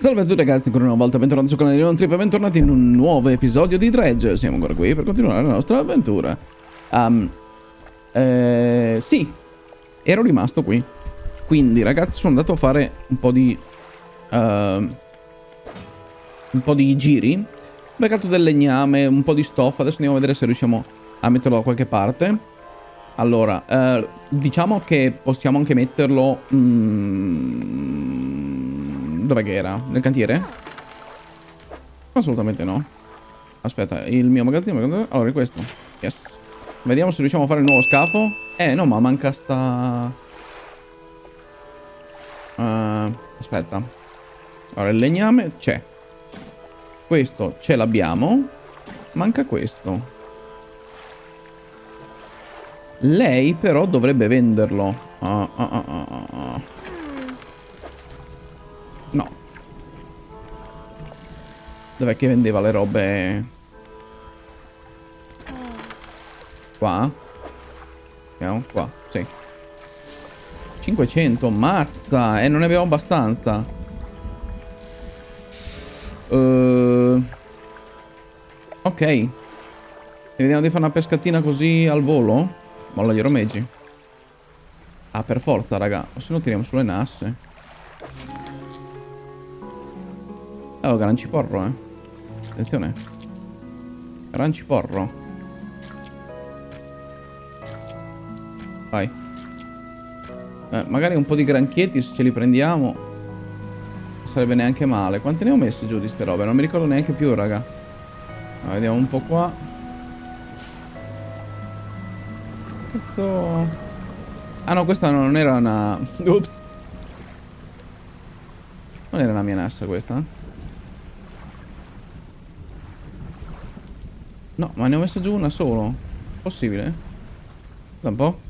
Salve a tutti ragazzi, ancora una volta bentornati sul canale Non Trip e bentornati in un nuovo episodio di Dredge. Siamo ancora qui per continuare la nostra avventura. Um, eh, sì, ero rimasto qui. Quindi ragazzi sono andato a fare un po' di... Uh, un po' di giri. Ho beccato del legname, un po' di stoffa. Adesso andiamo a vedere se riusciamo a metterlo da qualche parte. Allora, eh, diciamo che possiamo anche metterlo... Mm, Dov'è che era? Nel cantiere? Assolutamente no. Aspetta, il mio magazzino... Allora, è questo. Yes. Vediamo se riusciamo a fare il nuovo scafo. Eh, no, ma manca sta... Uh, aspetta. Allora, il legname c'è. Questo ce l'abbiamo. Manca questo. Lei però dovrebbe venderlo. Uh, uh, No. Dov'è che vendeva le robe? Qua? Vediamo, qua, sì. 500, mazza! E eh, non ne abbiamo abbastanza. Uh, ok. E vediamo di fare una pescatina così al volo? Molla gli romeggi. Ah, per forza, raga. O se no tiriamo sulle nasse. Oh, garanciporro, eh. Attenzione. Garanciporro. Vai. Eh, magari un po' di granchietti se ce li prendiamo. Sarebbe neanche male. Quanti ne ho messi giù di ste robe? Non mi ricordo neanche più, raga. Allora, vediamo un po' qua. Questo... Ah no, questa non era una... Ups. Non era una mia nassa questa, No, ma ne ho messo giù una solo. Possibile? Da un po'.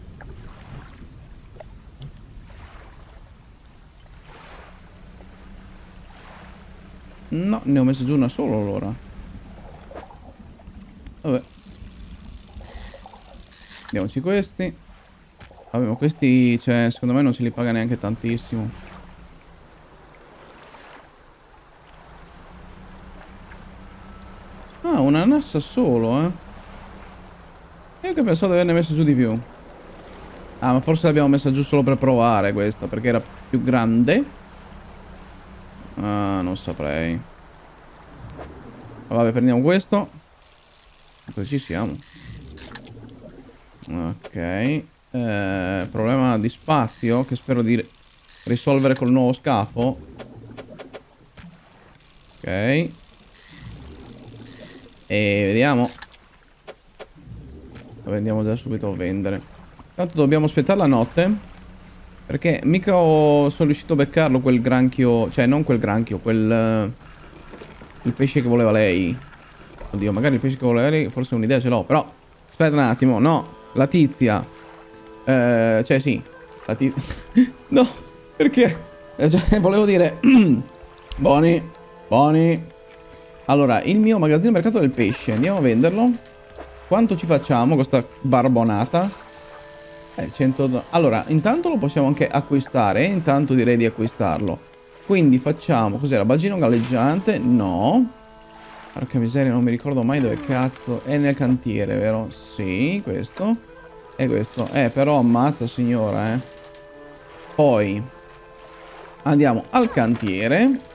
No, ne ho messo giù una solo allora. Vabbè. Vediamoci questi. Vabbè, ma questi, cioè, secondo me non ce li paga neanche tantissimo. Ah, una nassa solo, eh. Io che pensavo di averne messo giù di più. Ah, ma forse l'abbiamo messa giù solo per provare questa, perché era più grande. Ah, non saprei. Vabbè, prendiamo questo. Dove ci siamo? Ok. Eh, problema di spazio, che spero di risolvere col nuovo scafo. Ok. E vediamo. Lo vendiamo già subito a vendere. Tanto dobbiamo aspettare la notte. Perché mica ho, sono riuscito a beccarlo quel granchio. Cioè, non quel granchio, quel... Il pesce che voleva lei. Oddio, magari il pesce che voleva lei, forse un'idea ce l'ho. Però, aspetta un attimo, no. La tizia. Eh, cioè, sì. La tizia... no, perché? Eh, cioè, volevo dire... Boni, Boni, allora, il mio magazzino mercato del pesce. Andiamo a venderlo. Quanto ci facciamo questa barbonata? Eh, 100... Allora, intanto lo possiamo anche acquistare. Intanto direi di acquistarlo. Quindi facciamo... Cos'era? Bacino galleggiante? No. Porca miseria, non mi ricordo mai dove cazzo... È nel cantiere, vero? Sì, questo. E questo. Eh, però ammazza signora, eh. Poi... Andiamo al cantiere.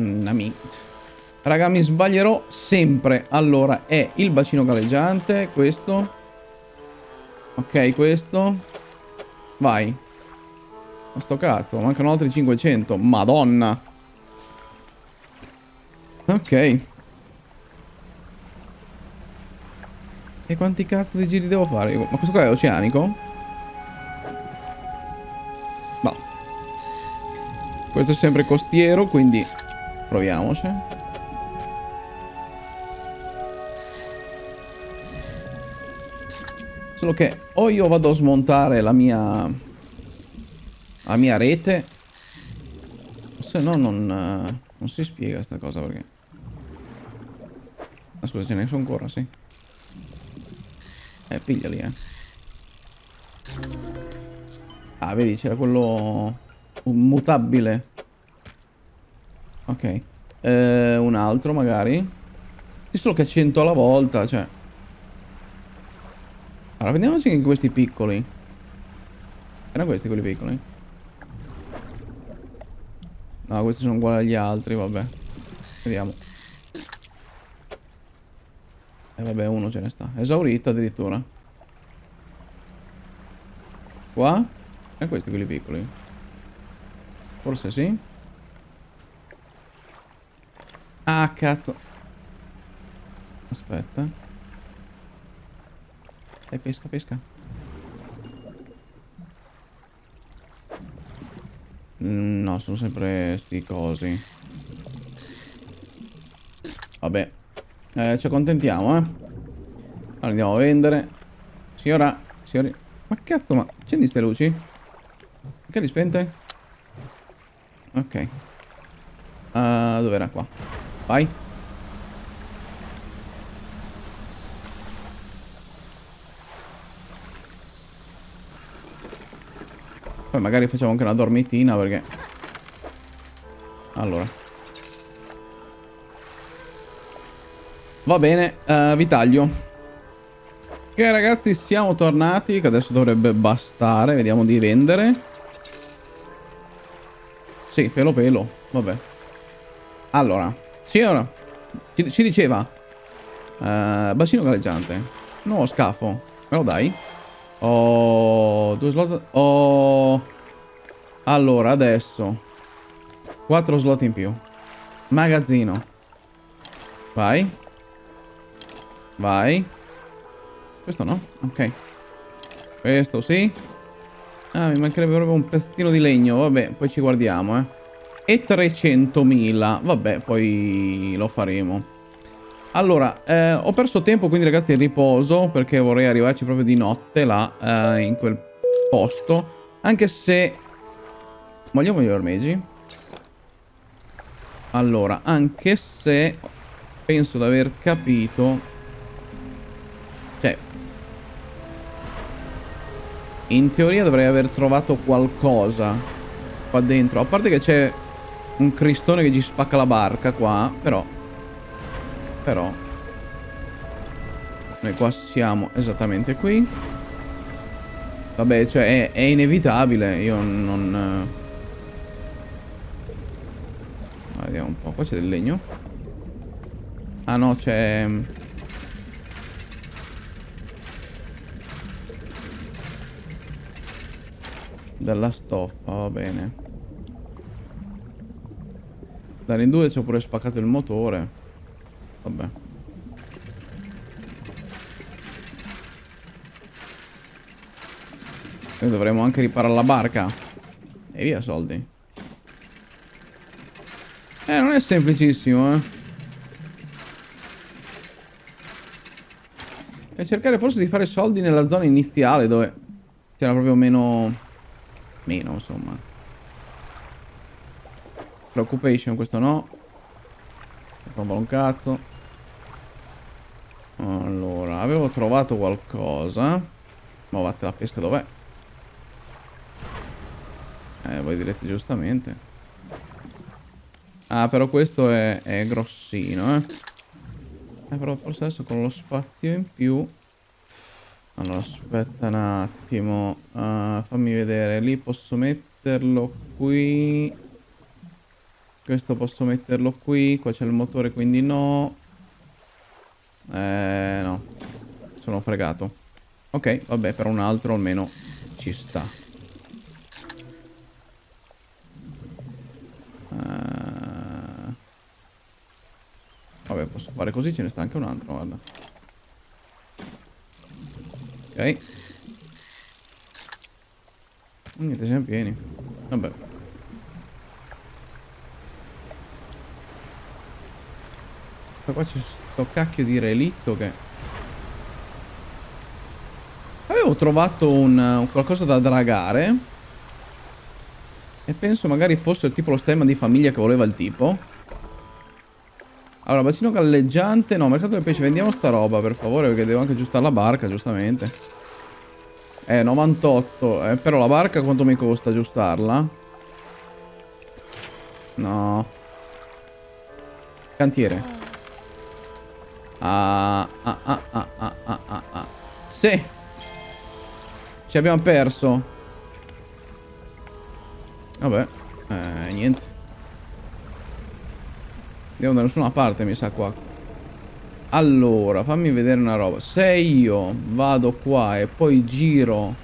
Nami. Raga, mi sbaglierò sempre. Allora, è il bacino galleggiante, questo. Ok, questo. Vai. Ma sto cazzo, mancano altri 500. Madonna. Ok. E quanti cazzo di giri devo fare? Ma questo qua è oceanico? No. Questo è sempre costiero, quindi Proviamoci. Solo che o io vado a smontare la mia... La mia rete. Se no non... Non si spiega sta cosa perché... Ah, scusa, ce ne sono ancora, sì. Eh, pigliali, eh. Ah, vedi, c'era quello... Mutabile. Ok. Eh, un altro magari. Sì, solo che 100 alla volta, cioè. Allora, vediamoci anche questi piccoli. Erano questi quelli piccoli? No, questi sono uguali agli altri, vabbè. Vediamo. E eh, vabbè, uno ce ne sta. Esaurito addirittura. Qua? E questi quelli piccoli. Forse sì. Ah, cazzo. Aspetta. Dai, pesca, pesca. No, sono sempre sti cosi. Vabbè. Eh, ci accontentiamo, eh. Allora, andiamo a vendere. Signora, signori... Ma cazzo, ma... Accendi ste luci? Perché li spente? Ok. Uh, dove era qua? Vai. Poi magari facciamo anche una dormitina perché... Allora. Va bene, uh, vi taglio. Ok ragazzi, siamo tornati, che adesso dovrebbe bastare. Vediamo di vendere. Sì, pelo pelo, vabbè. Allora, signora, ci, ci diceva. Uh, bacino galleggiante. Nuovo scafo. Me lo dai? Oh, due slot. Oh. Allora, adesso. Quattro slot in più. Magazzino. Vai. Vai. Questo no? Ok. Questo sì. Ah, mi mancherebbe proprio un pezzettino di legno. Vabbè, poi ci guardiamo, eh. E 300.000. Vabbè, poi lo faremo. Allora, eh, ho perso tempo, quindi ragazzi riposo, perché vorrei arrivarci proprio di notte là, eh, in quel posto. Anche se... Vogliamo gli ormeggi? Allora, anche se penso di aver capito... Cioè... In teoria dovrei aver trovato qualcosa qua dentro. A parte che c'è un cristone che ci spacca la barca qua, però... Però Noi qua siamo esattamente qui. Vabbè cioè è, è inevitabile Io non ah, Vediamo un po' Qua c'è del legno. Ah no c'è Della stoffa va bene Dare in due ci ho pure spaccato il motore Vabbè. Noi dovremmo anche riparare la barca. E via soldi. Eh, non è semplicissimo, eh. E cercare forse di fare soldi nella zona iniziale dove c'era proprio meno... Meno, insomma. Preoccupation, questo no. Non un cazzo. Allora, avevo trovato qualcosa. Ma vatte la pesca dov'è? Eh, voi direte giustamente. Ah, però questo è, è grossino, eh. Eh, però forse adesso con lo spazio in più... Allora, aspetta un attimo. Uh, fammi vedere. Lì posso metterlo qui. Questo posso metterlo qui. Qua c'è il motore, quindi no. Eh, no. Sono fregato. Ok, vabbè, per un altro almeno ci sta. Uh... Vabbè, posso fare così, ce ne sta anche un altro, guarda. Ok. Niente, siamo pieni. Vabbè. Qua c'è sto cacchio di relitto che... Avevo trovato un, un qualcosa da dragare. E penso magari fosse tipo lo stemma di famiglia che voleva il tipo. Allora, bacino galleggiante. No, mercato del pesce. Vendiamo sta roba, per favore, perché devo anche aggiustare la barca, giustamente. Eh, 98. Eh, però la barca quanto mi costa aggiustarla? No. Cantiere. Ah, ah, ah, ah, ah, ah, ah. Sì. Ci abbiamo perso. Vabbè. Eh, niente. Andiamo da nessuna parte, mi sa qua. Allora, fammi vedere una roba. Se io vado qua e poi giro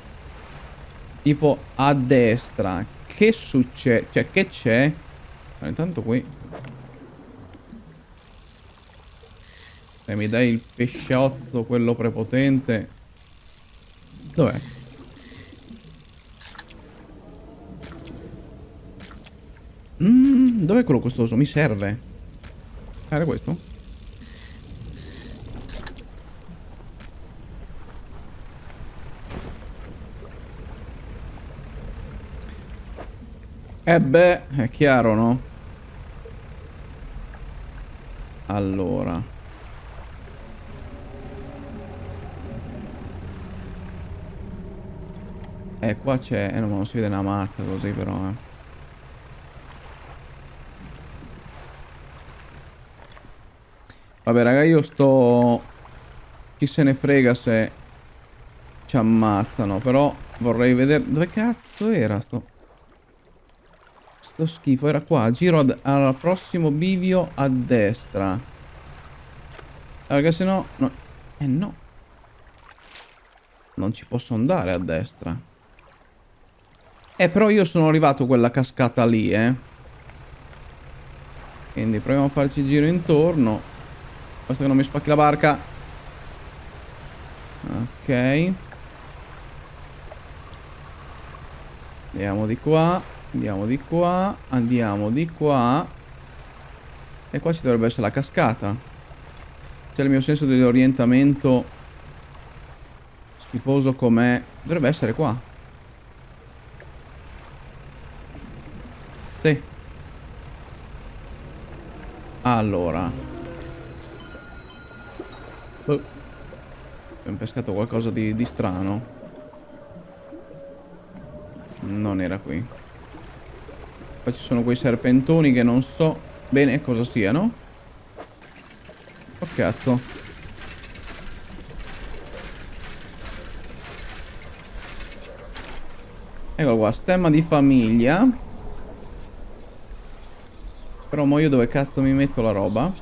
tipo a destra, che succede? Cioè, che c'è? Intanto qui. Se mi dai il pesciozzo, quello prepotente. Dov'è? Mmm, dov'è quello costoso? Mi serve. Era questo? Eh beh, è chiaro, no? Allora. Eh, qua c'è... Eh, no, non si vede una mazza così, però, eh. Vabbè, raga, io sto... Chi se ne frega se ci ammazzano, però vorrei vedere... Dove cazzo era sto... Sto schifo era qua. Giro ad, al prossimo bivio a destra. Perché se no... no. Eh no. Non ci posso andare a destra. Eh però io sono arrivato a quella cascata lì eh. Quindi proviamo a farci il giro intorno. Basta che non mi spacchi la barca. Ok. Andiamo di qua. Andiamo di qua, andiamo di qua. E qua ci dovrebbe essere la cascata. C'è il mio senso dell'orientamento schifoso com'è. Dovrebbe essere qua. Sì. Allora. Oh. Abbiamo pescato qualcosa di, di strano. Non era qui. Qua ci sono quei serpentoni che non so bene cosa siano. Oh cazzo. Eccolo qua, stemma di famiglia. Però mo io dove cazzo mi metto la roba?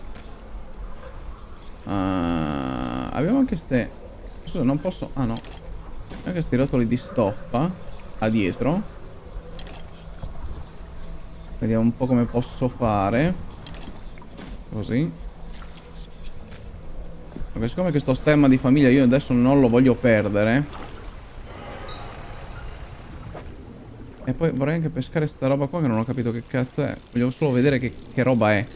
Uh, abbiamo anche ste... Scusa, non posso... Ah no. Anche sti rotoli di stoffa. A dietro. Vediamo un po' come posso fare. Così. Perché siccome questo stemma di famiglia io adesso non lo voglio perdere. E poi vorrei anche pescare sta roba qua che non ho capito che cazzo è. Voglio solo vedere che, che roba è.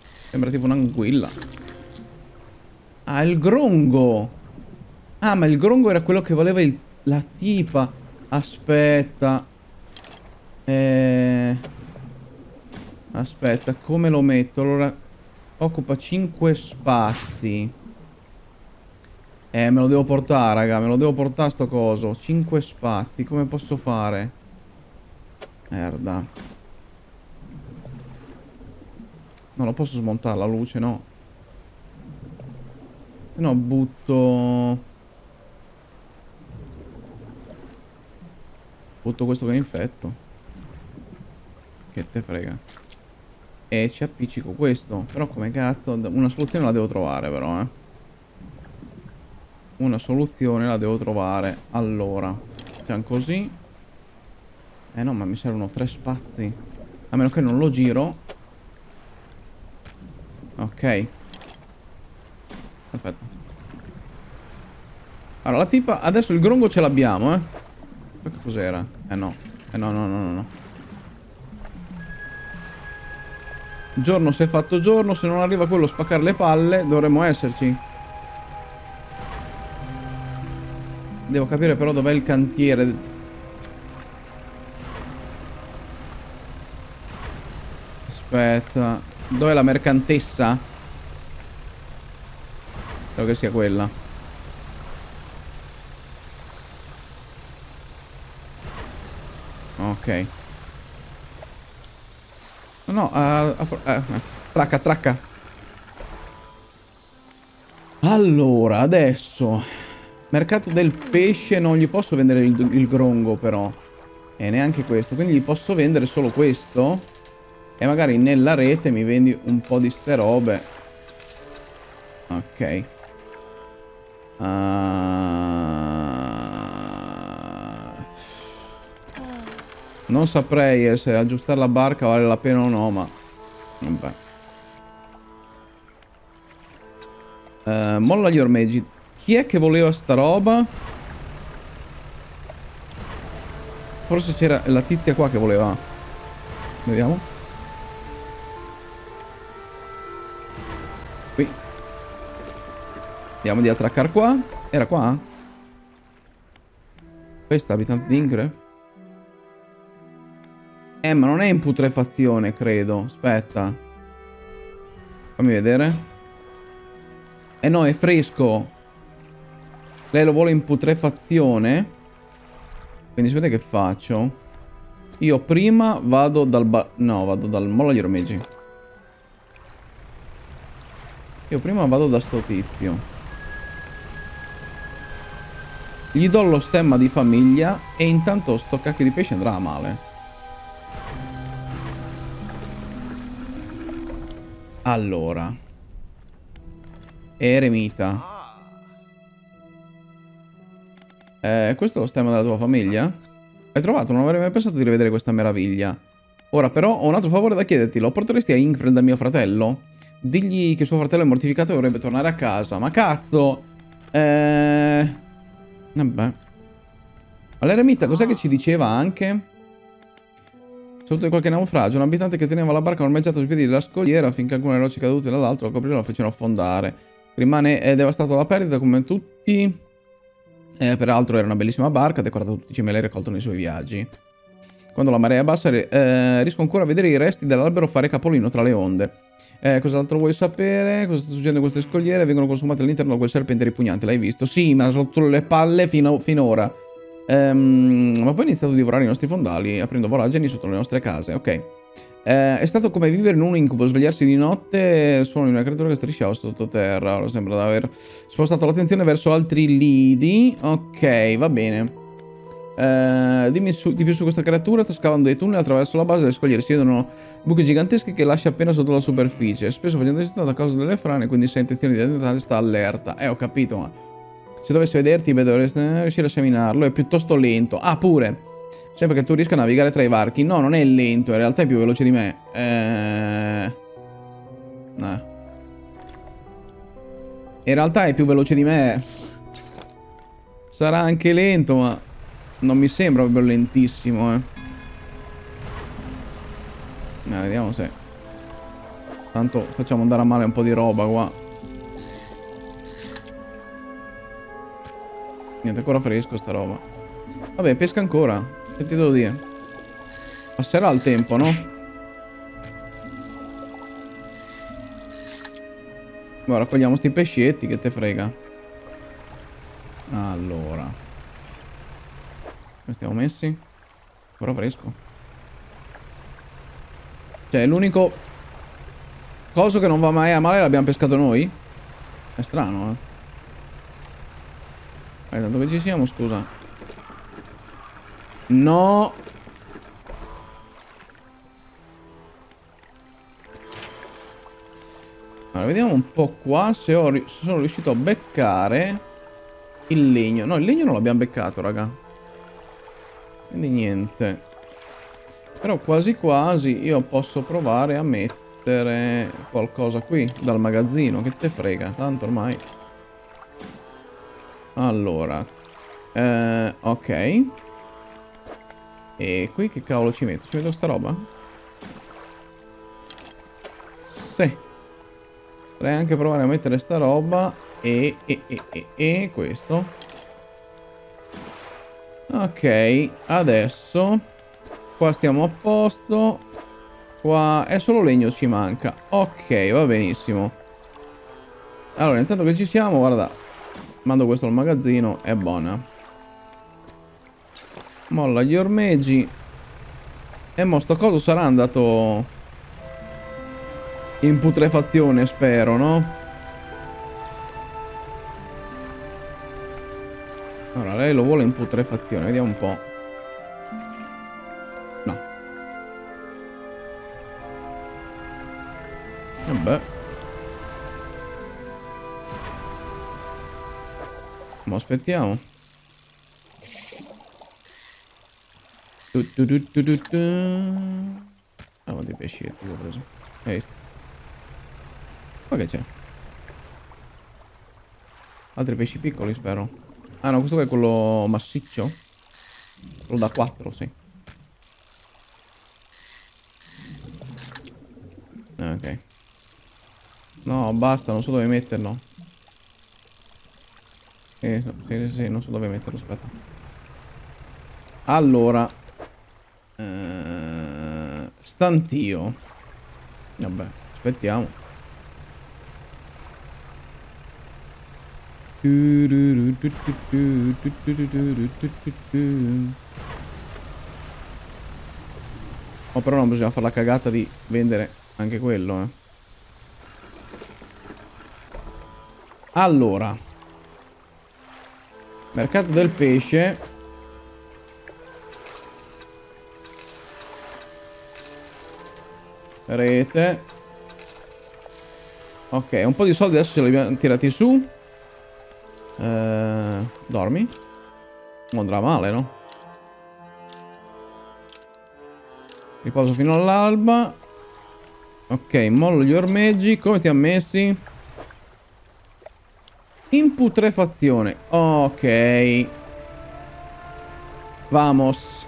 Sembra tipo un'anguilla. Ah, il grongo. Ah, ma il grongo era quello che voleva il, la tipa. Aspetta. Eh... Aspetta, come lo metto? Allora, occupa 5 spazi. Eh, me lo devo portare, raga. Me lo devo portare sto coso. 5 spazi. Come posso fare? Merda. Non lo posso smontare la luce, no. Se no butto... Butto questo che è infetto. Che te frega. E ci appiccico questo. Però come cazzo... Una soluzione la devo trovare però, eh. Una soluzione la devo trovare. Allora. Facciamo così. Eh no, ma mi servono tre spazi. A meno che non lo giro. Ok. Perfetto. Allora, la tipa... Adesso il grongo ce l'abbiamo, eh. Che cos'era? Eh no. Eh no, no, no, no. no. Giorno si è fatto giorno, se non arriva quello a spaccare le palle, dovremmo esserci. Devo capire però dov'è il cantiere. Aspetta. Dov'è la mercantessa? Credo che sia quella. Ok. no, uh, uh, uh, tracca, tracca. Allora, adesso... Mercato del pesce, non gli posso vendere il, il grongo però. E neanche questo, quindi gli posso vendere solo questo. E magari nella rete mi vendi un po' di ste robe. Ok. Uh... Non saprei se aggiustare la barca vale la pena o no, ma... Vabbè. Uh, molla gli ormeggi. Chi è che voleva sta roba? Forse c'era la tizia qua che voleva. Vediamo. Qui. Andiamo di attraccare qua. Era qua? Questa abitante di Ingre? Eh, ma non è in putrefazione, credo. Aspetta. Fammi vedere. Eh no, è fresco. Lei lo vuole in putrefazione. Quindi sapete che faccio? Io prima vado dal... Ba no, vado dal... Molla gli ormeggi. Io prima vado da sto tizio. Gli do lo stemma di famiglia e intanto sto cacchio di pesce andrà a male. Allora. Eremita. Eh, questo è lo stemma della tua famiglia? Hai trovato? Non avrei mai pensato di rivedere questa meraviglia. Ora però ho un altro favore da chiederti. Lo porteresti a Ingfred da mio fratello? Digli che suo fratello è mortificato e vorrebbe tornare a casa. Ma cazzo! Eh... Vabbè. Ma l'eremita cos'è che ci diceva anche? Saluto di qualche naufragio. Un abitante che teneva la barca ormeggiata sui piedi della scogliera finché alcune rocce cadute dall'alto la coprirono e la fecero affondare. Rimane è devastato la perdita come tutti eh, peraltro era una bellissima barca, decorata da tutti i gemelli raccolto nei suoi viaggi. Quando la marea è bassa eh, riesco ancora a vedere i resti dell'albero fare capolino tra le onde. Eh, cos'altro vuoi sapere? Cosa sta succedendo con queste scogliere? Vengono consumate all'interno da quel serpente ripugnante, l'hai visto? Sì, ma sotto le palle fino, finora. Ehm, ma poi ha iniziato a divorare i nostri fondali, aprendo voragini sotto le nostre case, ok. Eh, è stato come vivere in un incubo, svegliarsi di notte suono di una creatura che strisciava sottoterra. Ora sembra di aver spostato l'attenzione verso altri lidi. Ok, va bene. Eh, dimmi su, di più su questa creatura. Sta scavando dei tunnel attraverso la base delle scogliere. Si vedono buchi giganteschi che lascia appena sotto la superficie. Spesso facendo esistente a causa delle frane, quindi se ha intenzioni di entrare sta allerta. Eh, ho capito, ma... Se dovessi vederti, beh, dovresti riuscire a seminarlo. È piuttosto lento. Ah, pure. Sempre che tu riesca a navigare tra i varchi. No, non è lento, in realtà è più veloce di me. Eh... eh. In realtà è più veloce di me. Sarà anche lento, ma... Non mi sembra proprio lentissimo, eh. No, vediamo se... Tanto facciamo andare a male un po' di roba qua. Niente, ancora fresco sta roba. Vabbè, pesca ancora. Che ti devo dire? Passerà il tempo, no? Ora raccogliamo sti pescietti, che te frega. Allora. Come stiamo messi? Ancora fresco. Cioè, l'unico coso che non va mai a male l'abbiamo pescato noi? È strano, eh. Aspetta, dove ci siamo, scusa? No. Allora, vediamo un po' qua se, ho, se sono riuscito a beccare il legno. No, il legno non l'abbiamo beccato, raga. Quindi niente. Però quasi quasi io posso provare a mettere qualcosa qui dal magazzino. Che te frega, tanto ormai. Allora. Eh, ok. E qui che cavolo ci metto? Ci metto sta roba? Sì. Potrei anche provare a mettere sta roba e, e, e, e, e questo. Ok, adesso qua stiamo a posto. Qua è solo legno ci manca. Ok, va benissimo. Allora, intanto che ci siamo, guarda, mando questo al magazzino, è buona. Molla gli ormeggi. E mo sto coso sarà andato... In putrefazione, spero, no? Allora, lei lo vuole in putrefazione, vediamo un po'. No. Vabbè. Ma aspettiamo. Tu, tu, tu, tu, tu, tu. Ah, quanti pescietti che ho preso. Hai visto? Ma che c'è? Altri pesci piccoli, spero. Ah no, questo qua è quello massiccio. Quello da 4, sì. Ah, ok. No, basta, non so dove metterlo. Eh, sì, sì, sì, non so dove metterlo, aspetta. Allora. Eh, stantio. Vabbè, aspettiamo. Oh, però non bisogna fare la cagata di vendere anche quello, eh. Allora. Mercato del pesce. Rete. Ok, un po' di soldi adesso ce li abbiamo tirati su. Eh, dormi? Non andrà male, no? Riposo fino all'alba. Ok, mollo gli ormeggi. Come ti ha messi? In putrefazione. Ok. Vamos.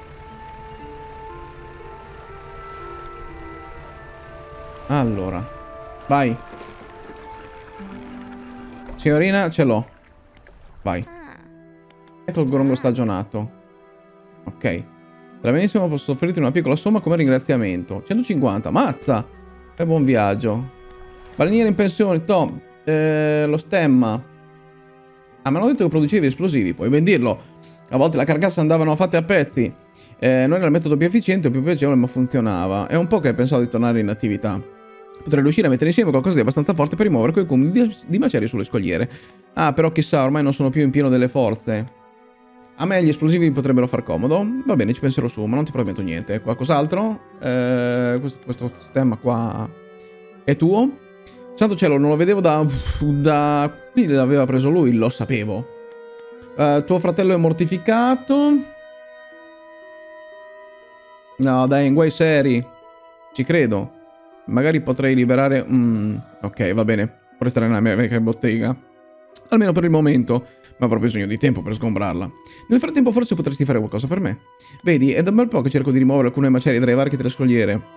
Allora. Vai. Signorina, ce l'ho. Vai. Ecco il grongo stagionato. Ok. Va benissimo, posso offrirti una piccola somma come ringraziamento. 150, mazza! E buon viaggio. Baleniere in pensione, Tom. Eh, lo stemma. Ah, mi hanno detto che producevi esplosivi, puoi ben dirlo. A volte la carcassa andavano fatte a pezzi. Eh, non era il metodo più efficiente o più piacevole, ma funzionava. È un po' che pensavo di tornare in attività. Potrei riuscire a mettere insieme qualcosa di abbastanza forte per rimuovere quei cumuli di, di macerie sulle scogliere. Ah, però chissà, ormai non sono più in pieno delle forze. A me gli esplosivi potrebbero far comodo. Va bene, ci penserò su, ma non ti prometto niente. Qualcos'altro? Eh, questo, questo stemma qua è tuo? Santo cielo, non lo vedevo da... da... Qui l'aveva preso lui, lo sapevo. Uh, tuo fratello è mortificato. No, dai, in guai seri. Ci credo. Magari potrei liberare... Mm, ok, va bene. Vorrei stare nella mia vecchia bottega. Almeno per il momento. Ma avrò bisogno di tempo per sgombrarla. Nel frattempo forse potresti fare qualcosa per me. Vedi, è da un bel po' che cerco di rimuovere alcune macerie dalle varche delle scogliere.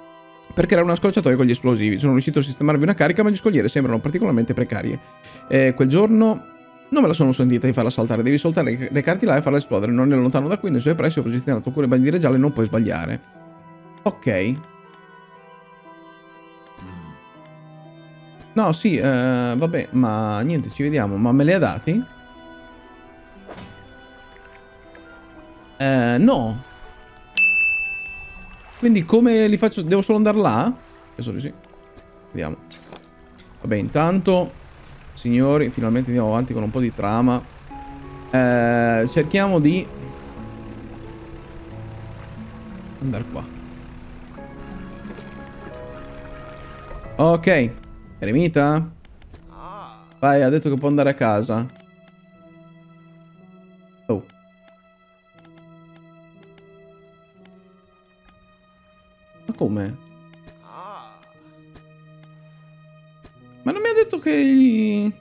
Per creare una scorciatoia con gli esplosivi. Sono riuscito a sistemarvi una carica, ma gli scogliere sembrano particolarmente precarie. E quel giorno... Non me la sono sentita di farla saltare. Devi soltare le carte là e farla esplodere. Non è lontano da qui, nei suoi pressi ho posizionato alcune bandiere gialle non puoi sbagliare. Ok. No, sì, eh, vabbè, ma niente, ci vediamo. Ma me li ha dati? Eh, no. Quindi come li faccio? Devo solo andare là? Penso di sì. Vediamo. Vabbè, intanto, signori, finalmente andiamo avanti con un po' di trama. Eh, cerchiamo di... Andare qua. Ok. Eremita? Vai, ha detto che può andare a casa. Oh. Ma come? Ma non mi ha detto che...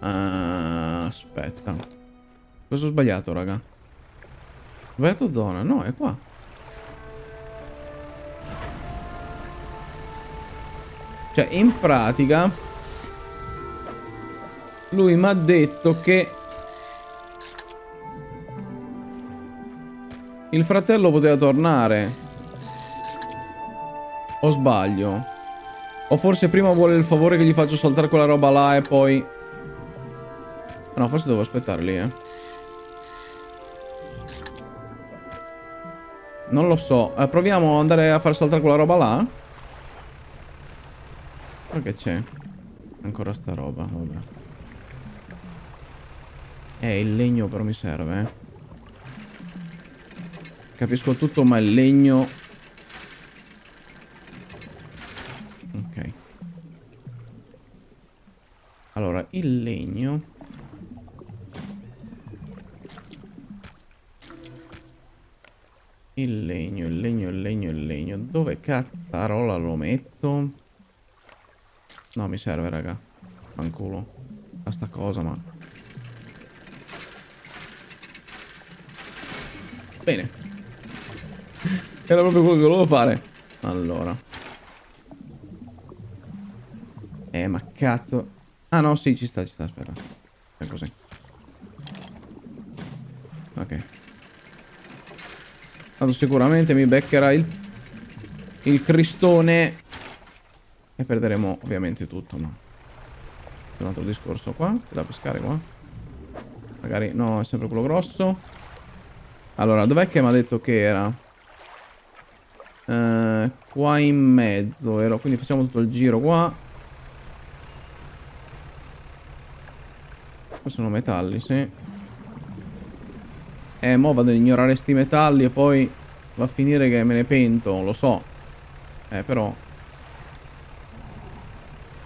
Ah, aspetta. Cosa ho sbagliato, raga? Sbagliato zona. No, è qua. Cioè, in pratica... Lui mi ha detto che... Il fratello poteva tornare. O sbaglio? O forse prima vuole il favore che gli faccio saltare quella roba là e poi... No, forse devo aspettare lì, eh. Non lo so. Eh, proviamo ad andare a far saltare quella roba là. Ma che c'è? Ancora sta roba, vabbè. Eh, il legno però mi serve, eh. Capisco tutto, ma il legno... Ok. Allora, il legno... Il legno, il legno, il legno, il legno. Dove cazzarola lo metto? No, mi serve, raga. Fanculo. A sta cosa, ma... Bene. Era proprio quello che volevo fare. Allora. Eh, ma cazzo. Ah, no, sì, ci sta, ci sta, aspetta. È così. Ok. Tanto sicuramente mi beccherà il... Il cristone. E perderemo ovviamente tutto? C'è un altro discorso qua. Da pescare qua. Magari... No, è sempre quello grosso. Allora, dov'è che mi ha detto che era? Uh, qua in mezzo ero. Quindi facciamo tutto il giro qua. Qua sono metalli, sì. Eh, mo vado ad ignorare sti metalli e poi va a finire che me ne pento, lo so. Eh, però...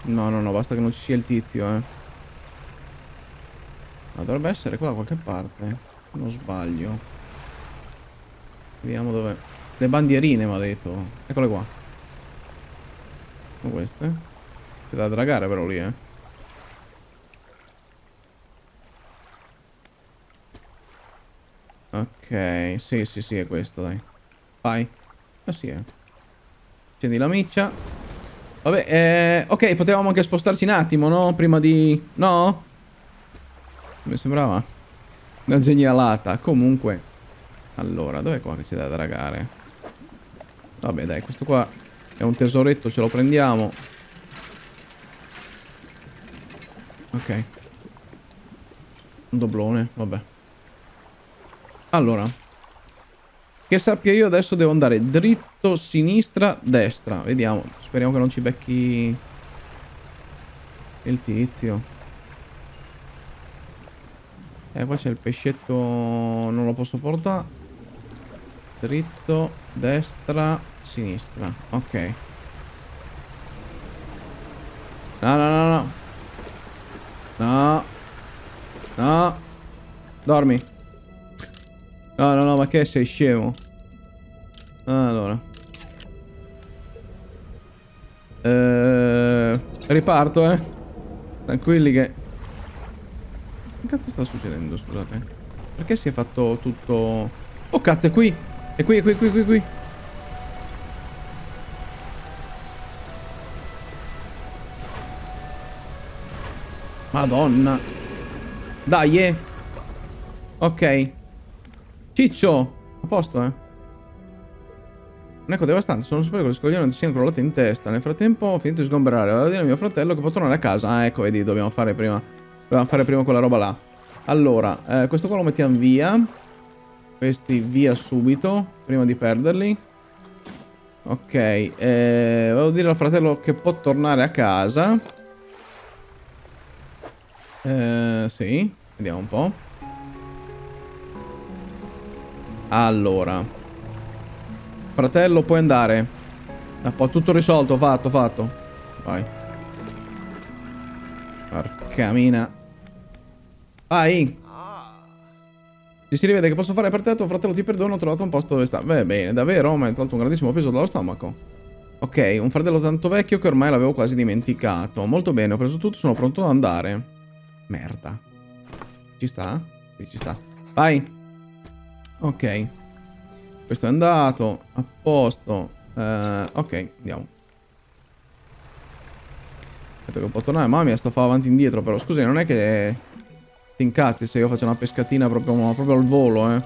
No, no, no, basta che non ci sia il tizio, eh. Ma dovrebbe essere qua da qualche parte. Non sbaglio. Vediamo dove... Le bandierine, mi ha detto. Eccole qua. Sono queste. C'è da dragare però lì, eh. Ok, sì, sì, sì, è questo, dai. Vai. Ah, sì, eh. Accendi la miccia. Vabbè, eh, ok, potevamo anche spostarci un attimo, no? Prima di... No? Mi sembrava una genialata. Comunque. Allora, dov'è qua che c'è da dragare? Vabbè, dai, questo qua è un tesoretto, ce lo prendiamo. Ok. Un doblone, vabbè. Allora. Che sappia io adesso devo andare dritto, sinistra, destra. Vediamo. Speriamo che non ci becchi il tizio. Eh, qua c'è il pescetto... Non lo posso portare. Dritto, destra, sinistra. Ok. No, no, no, no. No. No. Dormi. No, no, no, ma che sei scemo? Allora. Eh, riparto, eh. Tranquilli che... Che cazzo sta succedendo, scusate? Perché si è fatto tutto... Oh, cazzo, è qui! È qui, è qui, è qui, è qui, è qui. Madonna. Dai, eh. Ok. Ciccio! A posto, eh? Eco devastante, sono sempre con le scoglione si crollate in testa. Nel frattempo ho finito di sgomberare. Vado a dire a mio fratello che può tornare a casa. Ah, ecco, vedi, dobbiamo fare prima. Dobbiamo fare prima quella roba là. Allora, eh, questo qua lo mettiamo via. Questi via subito, prima di perderli. Ok, eh, volevo dire al fratello che può tornare a casa. Eh, sì, vediamo un po'. Allora. Fratello, puoi andare. Tutto risolto, fatto, fatto. Vai. Porca mina. Vai. Ci si rivede che posso fare per te, tuo fratello ti perdono, ho trovato un posto dove sta. Beh, bene, davvero, mi hai tolto un grandissimo peso dallo stomaco. Ok, un fratello tanto vecchio che ormai l'avevo quasi dimenticato. Molto bene, ho preso tutto, sono pronto ad andare. Merda. Ci sta? Sì, ci sta. Vai. Ok. Questo è andato. A posto. Uh, ok, andiamo. Aspetta che può tornare. Mamma mia, sto fa avanti e indietro però. Scusi, non è che ti incazzi se io faccio una pescatina proprio, proprio al volo, eh.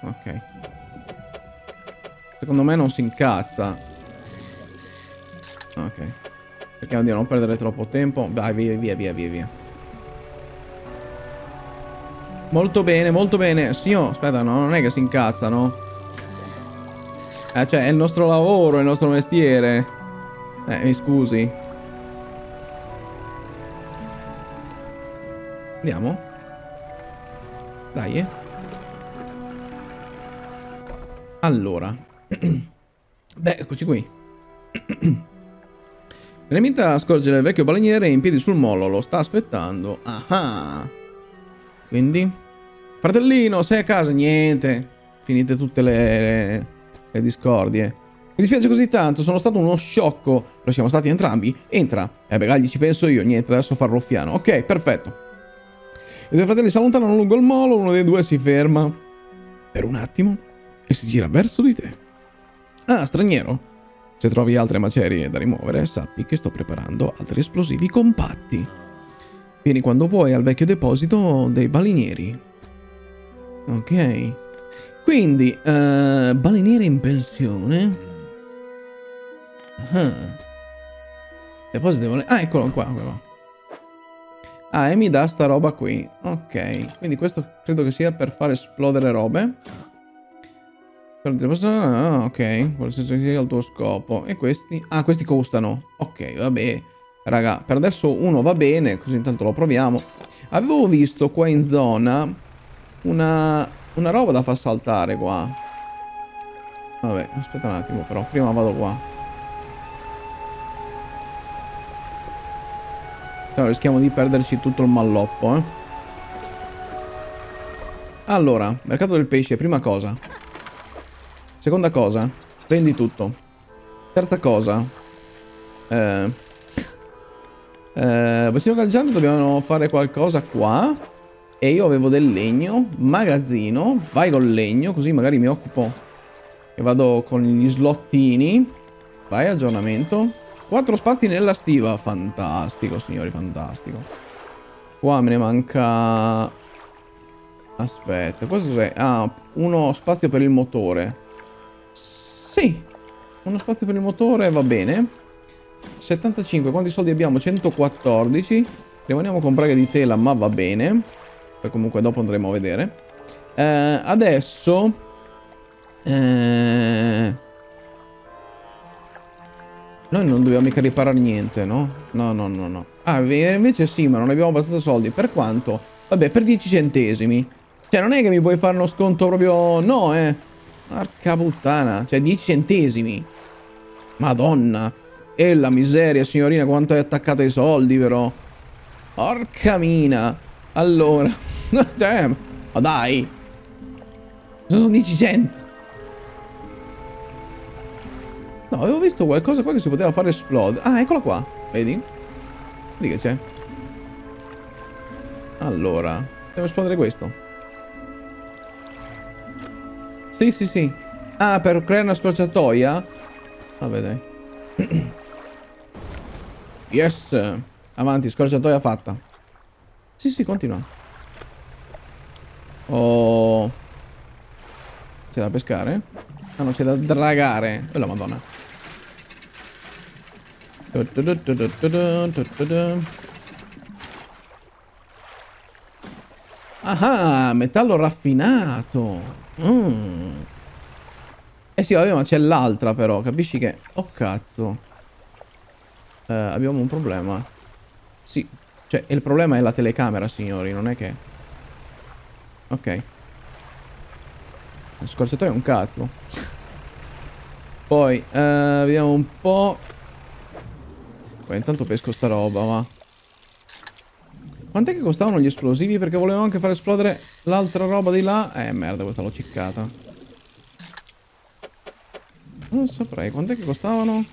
Ok. Secondo me non si incazza. Ok. Cerchiamo di non perdere troppo tempo. Vai, via, via, via, via, via. Molto bene, molto bene. Signor, aspetta, no, non è che si incazzano. Eh, cioè, è il nostro lavoro, è il nostro mestiere. Eh, mi scusi. Andiamo? Dai, eh. Allora. Beh, eccoci qui. Eremita scorge il vecchio baleniere in piedi sul molo, lo sta aspettando. Ah Quindi? Fratellino, sei a casa? Niente. Finite tutte le, le, le discordie. Mi dispiace così tanto, sono stato uno sciocco. Lo siamo stati entrambi. Entra. Eh beh, gli ci penso io. Niente, adesso fa il ruffiano. Ok, perfetto. I due fratelli si allontanano lungo il molo, uno dei due si ferma per un attimo e si gira verso di te. Ah, straniero. Se trovi altre macerie da rimuovere, sappi che sto preparando altri esplosivi compatti. Vieni quando vuoi al vecchio deposito dei balenieri. Ok. Quindi, uh, baleniere in pensione. Uh. Deposito dei. Ah, eccolo qua. qua. Ah, e mi dà sta roba qui. Ok. Quindi questo credo che sia per far esplodere robe. Ah, ok, qualsiasi sia il tuo scopo. E questi? Ah, questi costano. Ok, vabbè. Raga, per adesso uno va bene, così intanto lo proviamo. Avevo visto qua in zona una, una roba da far saltare qua. Vabbè, aspetta un attimo però, prima vado qua. Allora, rischiamo di perderci tutto il malloppo, eh. Allora, mercato del pesce, prima cosa. Seconda cosa, prendi tutto. Terza cosa, eh, eh, bacino galleggiante dobbiamo fare qualcosa qua. E io avevo del legno, magazzino, vai col legno, così magari mi occupo e vado con gli slottini. Vai, aggiornamento. Quattro spazi nella stiva, fantastico signori, fantastico. Qua me ne manca... Aspetta, questo cos'è? Ah, uno spazio per il motore. Sì, uno spazio per il motore va bene. 75, quanti soldi abbiamo? 114. Rimaniamo con braghe di tela, ma va bene. Poi comunque dopo andremo a vedere. Eh, adesso... Eh... Noi non dobbiamo mica riparare niente, no? No, no, no, no. Ah, invece sì, ma non abbiamo abbastanza soldi. Per quanto? Vabbè, per 10 centesimi. Cioè, non è che mi puoi fare uno sconto proprio... No, eh. Porca puttana, cioè 10 centesimi. Madonna. E la miseria, signorina, quanto hai attaccato ai soldi, però. Porca mina. Allora. cioè, ma dai. Sono 10 centi. No, avevo visto qualcosa qua che si poteva fare esplodere. Ah, eccola qua. Vedi? Vedi che c'è. Allora. Devo esplodere questo. Sì, sì, sì. Ah, per creare una scorciatoia? Vabbè, dai. yes! Avanti, scorciatoia fatta. Sì, sì, continua. Oh. C'è da pescare? Ah, no, c'è da dragare. Oh, la madonna. Ah, metallo raffinato. Mm. Eh sì, vabbè, ma c'è l'altra però, capisci che... Oh, cazzo. Eh, abbiamo un problema. Sì, cioè, il problema è la telecamera, signori, non è che... Ok. Il scorciatoio è un cazzo. Poi, eh, vediamo un po'... Poi intanto pesco sta roba, va. Quant'è che costavano gli esplosivi? Perché volevo anche far esplodere l'altra roba di là. Eh, merda, questa l'ho ciccata. Non saprei. Quant'è che costavano?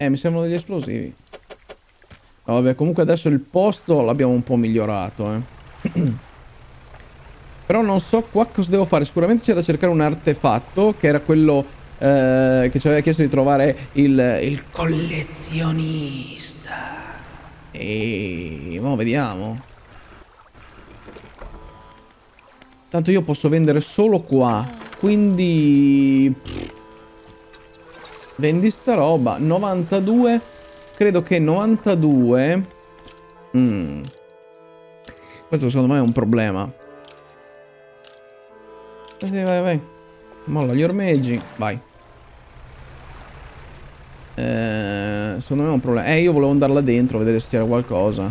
Eh, mi sembrano degli esplosivi. vabbè, comunque adesso il posto l'abbiamo un po' migliorato, eh. Però non so qua cosa devo fare. Sicuramente c'è da cercare un artefatto, che era quello eh, che ci aveva chiesto di trovare il, il collezionista. E... mo vediamo. Tanto io posso vendere solo qua. Quindi... Vendi sta roba. 92. Credo che 92... Mm. Questo secondo me è un problema. Sì, vai, vai. Molla gli ormeggi. Vai. Eh, secondo me è un problema. Eh, io volevo andare là dentro a vedere se c'era qualcosa.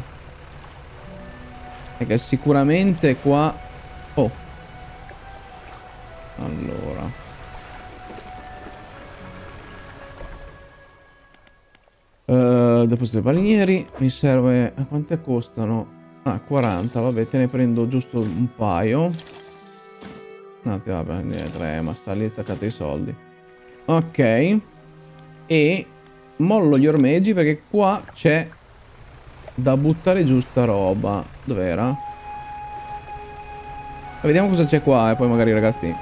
Perché sicuramente qua... Oh. Allora. Uh, deposito dei balinieri. Mi serve... Quante costano? Ah, 40. Vabbè, te ne prendo giusto un paio. Anzi, vabbè, ne tre, ma sta lì attaccate i soldi. Ok. E mollo gli ormeggi perché qua c'è da buttare giù sta roba. Dov'era? Vediamo cosa c'è qua e poi magari ragazzi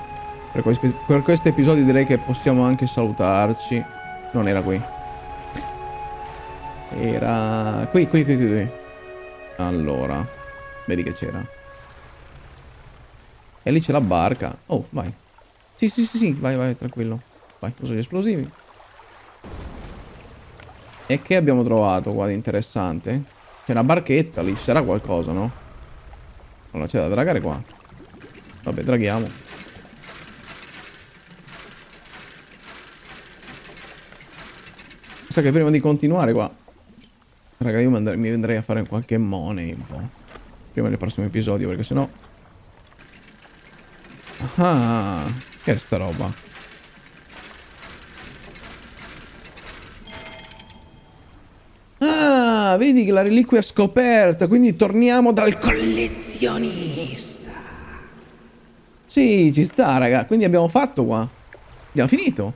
per, questi, per questo episodio direi che possiamo anche salutarci. Non era qui. Era... Qui, qui, qui, qui. Allora. Vedi che c'era. E lì c'è la barca. Oh, vai. Sì, sì, sì, sì, vai, vai, tranquillo. Vai, uso gli esplosivi. E che abbiamo trovato qua di interessante? C'è una barchetta lì, c'era qualcosa, no? Allora c'è da dragare qua. Vabbè, draghiamo. Sa che prima di continuare qua Raga, io mi andrei a fare qualche money un po'. Prima del prossimo episodio, perché sennò... Ah, che è sta roba? Ah, vedi che la reliquia è scoperta, quindi torniamo dal collezionista. Sì, ci sta, raga. Quindi abbiamo fatto qua. Abbiamo finito.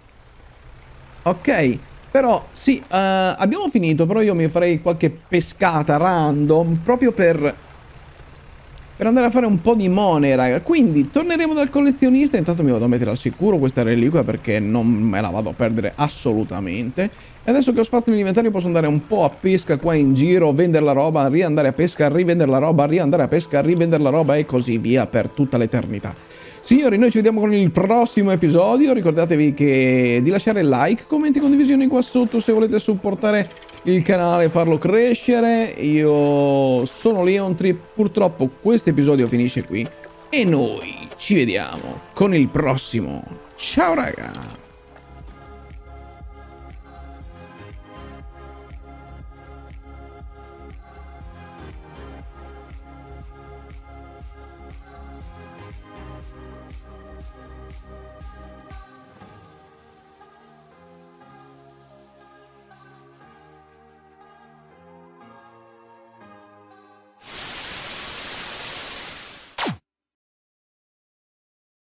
Ok. Però sì, uh, abbiamo finito, però io mi farei qualche pescata random proprio per... Per andare a fare un po' di money, raga. Quindi torneremo dal collezionista. Intanto mi vado a mettere al sicuro questa reliquia perché non me la vado a perdere assolutamente. E adesso che ho spazio nell'inventario posso andare un po' a pesca qua in giro, vendere la roba, riandare a pesca, rivendere la roba, riandare a pesca, rivendere la roba e così via per tutta l'eternità. Signori, noi ci vediamo con il prossimo episodio. Ricordatevi che di lasciare like, commenti, condivisioni qua sotto se volete supportare il canale e farlo crescere. Io sono Leontri, purtroppo questo episodio finisce qui. E noi ci vediamo con il prossimo. Ciao raga!